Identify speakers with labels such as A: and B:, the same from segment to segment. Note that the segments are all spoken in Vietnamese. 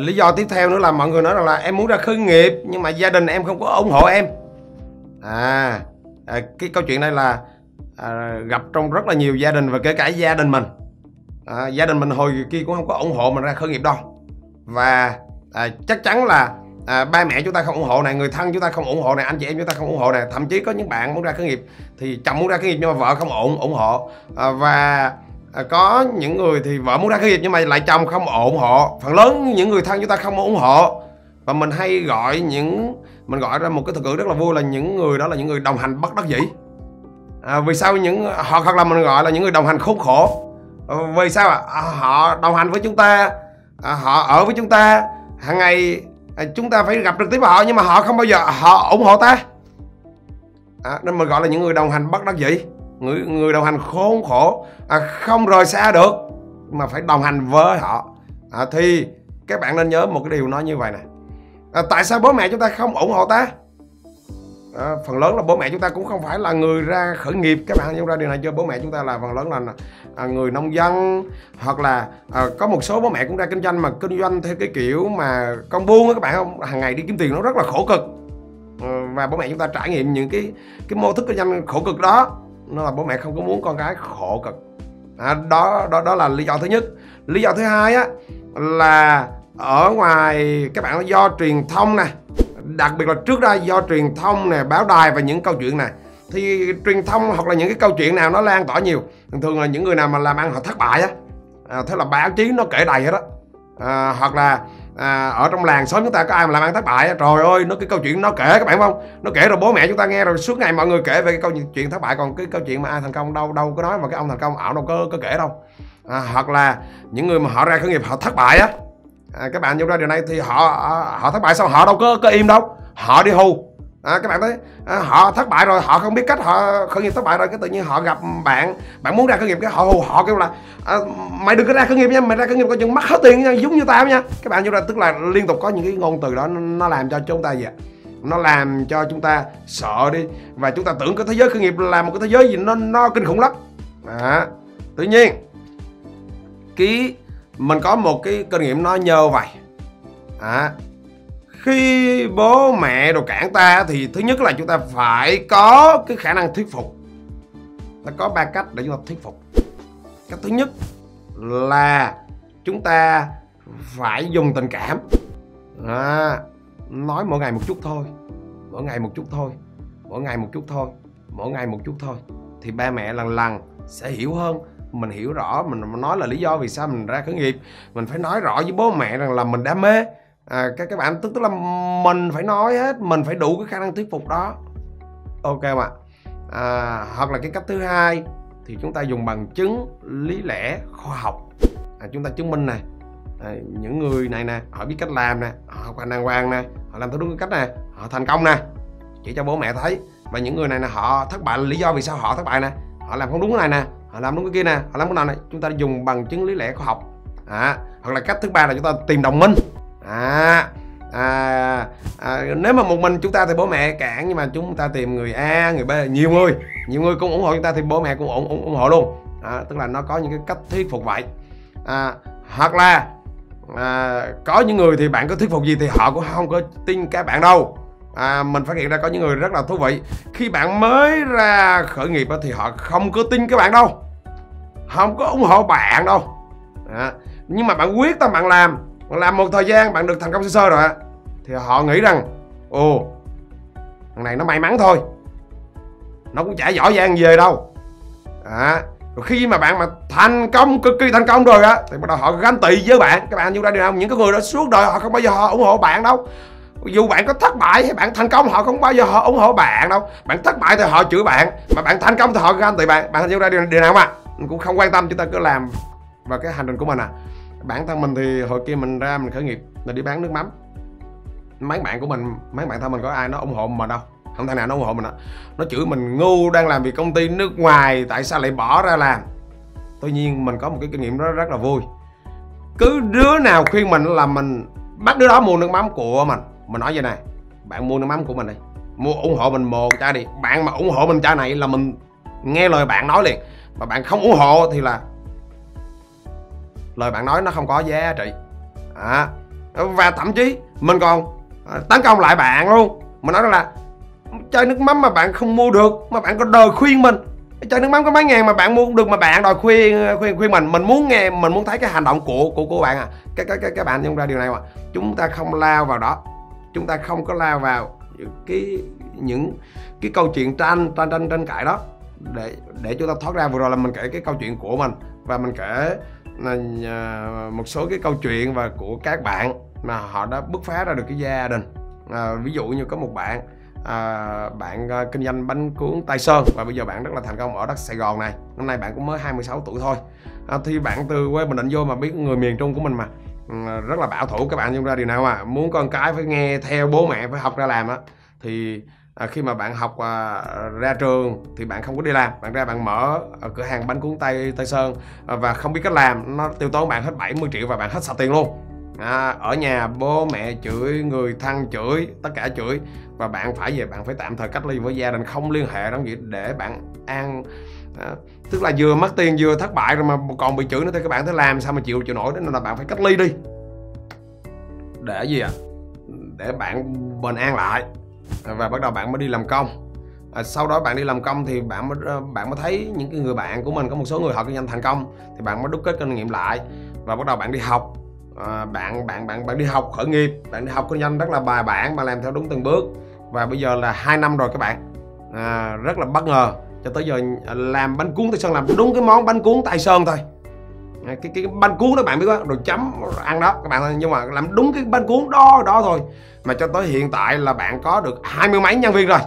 A: lý do tiếp theo nữa là mọi người nói rằng là em muốn ra khởi nghiệp nhưng mà gia đình em không có ủng hộ em. À, à cái câu chuyện này là à, gặp trong rất là nhiều gia đình và kể cả gia đình mình. À, gia đình mình hồi kia cũng không có ủng hộ mình ra khởi nghiệp đâu. Và à, chắc chắn là à, ba mẹ chúng ta không ủng hộ này người thân chúng ta không ủng hộ này anh chị em chúng ta không ủng hộ này. Thậm chí có những bạn muốn ra khởi nghiệp thì chồng muốn ra khởi nghiệp nhưng mà vợ không ủng ủng hộ. À, và à, có những người thì vợ muốn ra khởi nghiệp nhưng mà lại chồng không ủng hộ. Phần lớn những người thân chúng ta không ủng hộ. Và mình hay gọi những mình gọi ra một cái thuật ngữ rất là vui là những người đó là những người đồng hành bất đắc dĩ. À, vì sao những họ hoặc là mình gọi là những người đồng hành khốn khổ? À, vì sao ạ? À? họ đồng hành với chúng ta à, họ ở với chúng ta. Hàng ngày à, chúng ta phải gặp trực tiếp họ nhưng mà họ không bao giờ họ ủng hộ ta. À, nên mình gọi là những người đồng hành bất đắc dĩ người người đồng hành khốn khổ. À, không rời xa được mà phải đồng hành với họ. À, thì các bạn nên nhớ một cái điều nói như vậy nè. À, tại sao bố mẹ chúng ta không ủng hộ ta? À, phần lớn là bố mẹ chúng ta cũng không phải là người ra khởi nghiệp. Các bạn nhận ra điều này chưa? Bố mẹ chúng ta là phần lớn là à, người nông dân hoặc là à, có một số bố mẹ cũng ra kinh doanh mà kinh doanh theo cái kiểu mà con buôn á các bạn không? Hàng ngày đi kiếm tiền nó rất là khổ cực. À, và bố mẹ chúng ta trải nghiệm những cái cái mô thức kinh doanh khổ cực đó nó là bố mẹ không có muốn con cái khổ cực. À, đó đó đó là lý do thứ nhất. Lý do thứ hai á là ở ngoài các bạn do truyền thông nè đặc biệt là trước đây do truyền thông nè báo đài và những câu chuyện này thì truyền thông hoặc là những cái câu chuyện nào nó lan tỏa nhiều thường thường là những người nào mà làm ăn họ thất bại á. À, thế là báo chí nó kể đầy hết đó à, hoặc là à, ở trong làng xóm chúng ta có ai mà làm ăn thất bại trời ơi nó cái câu chuyện nó kể các bạn không? Nó kể rồi bố mẹ chúng ta nghe rồi suốt ngày mọi người kể về cái câu chuyện thất bại. Còn cái câu chuyện mà ai thành công đâu đâu có nói mà cái ông thành công ảo đâu có có kể đâu. À, hoặc là những người mà họ ra khởi nghiệp họ thất bại á. À, các bạn vô ra điều này thì họ họ thất bại xong họ đâu có có im đâu. Họ đi hù à, các bạn thấy à, họ thất bại rồi họ không biết cách họ khởi nghiệp thất bại rồi cái tự nhiên họ gặp bạn bạn muốn ra khởi nghiệp cái họ hù họ kêu là à, mày đừng có ra khởi nghiệp nha mày ra khởi nghiệp coi chừng mất hết tiền nha giống như tao nha. Các bạn vô ra tức là liên tục có những cái ngôn từ đó nó làm cho chúng ta gì ạ? Nó làm cho chúng ta sợ đi và chúng ta tưởng cái thế giới khởi nghiệp là một cái thế giới gì nó nó kinh khủng lắm. À, tự nhiên cái mình có một cái kinh nghiệm nó nhờ vậy à, khi bố mẹ đồ cản ta thì thứ nhất là chúng ta phải có cái khả năng thuyết phục. Ta có ba cách để chúng ta thuyết phục. Cách thứ nhất là chúng ta phải dùng tình cảm. À, nói mỗi ngày một chút thôi mỗi ngày một chút thôi mỗi ngày một chút thôi mỗi ngày một chút thôi thì ba mẹ lần lần sẽ hiểu hơn. Mình hiểu rõ mình nói là lý do vì sao mình ra khởi nghiệp. Mình phải nói rõ với bố mẹ rằng là mình đam mê à, các các bạn tức tức là mình phải nói hết mình phải đủ cái khả năng thuyết phục đó. Ok không ạ? À, hoặc là cái cách thứ hai thì chúng ta dùng bằng chứng lý lẽ khoa học. À, chúng ta chứng minh này. À, những người này nè họ biết cách làm nè họ học hành đàng hoàng nè họ làm theo đúng cái cách nè họ thành công nè. Chỉ cho bố mẹ thấy. Và những người này nè họ thất bại là lý do vì sao họ thất bại nè. Họ làm không đúng cái này nè họ làm đúng cái kia nè họ làm cái nào này. Chúng ta dùng bằng chứng lý lẽ khoa học. À, hoặc là cách thứ ba là chúng ta tìm đồng minh à, à, à nếu mà một mình chúng ta thì bố mẹ cản nhưng mà chúng ta tìm người A người B nhiều người nhiều người cũng ủng hộ chúng ta thì bố mẹ cũng ủng, ủng, ủng hộ luôn. À, tức là nó có những cái cách thuyết phục vậy. À, hoặc là à, có những người thì bạn có thuyết phục gì thì họ cũng không có tin các bạn đâu. À, mình phát hiện ra có những người rất là thú vị. Khi bạn mới ra khởi nghiệp thì họ không có tin các bạn đâu. Không có ủng hộ bạn đâu. À, nhưng mà bạn quyết tâm bạn làm làm một thời gian bạn được thành công sơ sơ rồi thì họ nghĩ rằng ồ thằng này nó may mắn thôi. Nó cũng chả giỏi giang về đâu. À, rồi khi mà bạn mà thành công cực kỳ thành công rồi á thì bắt đầu họ ganh tị với bạn. Các bạn như ra điều không những cái người đó suốt đời họ không bao giờ họ ủng hộ bạn đâu. Dù bạn có thất bại hay bạn thành công họ không bao giờ họ ủng hộ bạn đâu. Bạn thất bại thì họ chửi bạn mà bạn thành công thì họ ganh tị bạn. Bạn hiểu ra điều, điều nào mà cũng không quan tâm chúng ta cứ làm và cái hành trình của mình à bản thân mình thì hồi kia mình ra mình khởi nghiệp là đi bán nước mắm. Mấy bạn của mình, mấy bạn thân mình có ai nó ủng hộ mình đâu? Không thể nào nó ủng hộ mình đó. nó chửi mình, ngu đang làm việc công ty nước ngoài, tại sao lại bỏ ra làm? Tuy nhiên mình có một cái kinh nghiệm đó rất là vui. Cứ đứa nào khuyên mình là mình bắt đứa đó mua nước mắm của mình. Mình nói vậy này bạn mua nước mắm của mình đi. Mua, ủng hộ mình một chai đi. Bạn mà ủng hộ mình chai này là mình nghe lời bạn nói liền. Mà bạn không ủng hộ thì là lời bạn nói nó không có giá trị. À, và thậm chí mình còn à, tấn công lại bạn luôn. Mình nói là chai nước mắm mà bạn không mua được mà bạn có đòi khuyên mình. Chai nước mắm có mấy ngàn mà bạn mua không được mà bạn đòi khuyên khuyên khuyên mình. Mình muốn nghe mình muốn thấy cái hành động của của của bạn à. Cái cái cái các bạn nhận ra điều này mà. Chúng ta không lao vào đó. Chúng ta không có lao vào cái những cái câu chuyện tranh tranh tranh tranh cãi đó. Để để chúng ta thoát ra. Vừa rồi là mình kể cái câu chuyện của mình và mình kể À, một số cái câu chuyện và của các bạn mà họ đã bứt phá ra được cái gia đình. À, ví dụ như có một bạn à, bạn à, kinh doanh bánh cuốn Tây Sơn và bây giờ bạn rất là thành công ở đất Sài Gòn này. Năm nay bạn cũng mới 26 tuổi thôi. À, thì bạn từ quê Bình Định vô mà biết người miền Trung của mình mà. Ừ, rất là bảo thủ các bạn nhưng ra điều nào mà muốn con cái phải nghe theo bố mẹ phải học ra làm á. Thì à, khi mà bạn học à, ra trường thì bạn không có đi làm bạn ra bạn mở ở cửa hàng bánh cuốn tây tây sơn à, và không biết cách làm nó tiêu tốn bạn hết 70 triệu và bạn hết sạch tiền luôn. À, ở nhà bố mẹ chửi người thân chửi tất cả chửi và bạn phải về bạn phải tạm thời cách ly với gia đình không liên hệ đóng gì để bạn an à, tức là vừa mất tiền vừa thất bại rồi mà còn bị chửi nữa thì các bạn thấy làm sao mà chịu chịu nổi nên là bạn phải cách ly đi. Để gì ạ? À? để bạn bình an lại và bắt đầu bạn mới đi làm công. À, sau đó bạn đi làm công thì bạn mới ờ, bạn mới thấy những cái người bạn của mình có một số người họ kinh doanh thành công thì bạn mới đúc kết kinh nghiệm lại và bắt đầu bạn đi học. À, bạn bạn bạn bạn đi học khởi nghiệp bạn đi học kinh doanh rất là bài bản mà làm theo đúng từng bước. Và bây giờ là hai năm rồi các bạn. À, rất là bất ngờ cho tới giờ à, làm bánh cuốn Tây Sơn làm đúng cái món bánh cuốn Tây Sơn thôi. À, cái cái bánh cuốn đó bạn biết đó rồi chấm, ăn đó. Các bạn ơi, nhưng mà làm đúng cái bánh cuốn đó đó thôi. Mà cho tới hiện tại là bạn có được hai mươi mấy nhân viên rồi.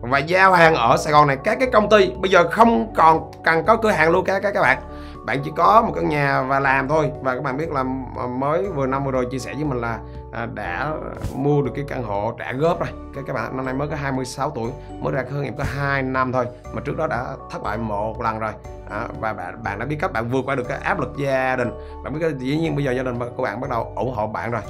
A: Và giao hàng ở Sài Gòn này, các cái công ty bây giờ không còn cần có cửa hàng luôn, các các các bạn bạn chỉ có một căn nhà và làm thôi. Và các bạn biết là ờ, mới vừa năm vừa rồi chia sẻ với mình là à, đã mua được cái căn hộ trả góp rồi. Cái các bạn năm nay mới có 26 tuổi mới ra khởi nghiệp có 2 năm thôi mà trước đó đã thất bại một lần rồi. À, và bạn bạn đã biết cách bạn vượt qua được cái áp lực gia đình. Bạn biết dĩ nhiên bây giờ gia đình của bạn bắt đầu ủng hộ bạn rồi.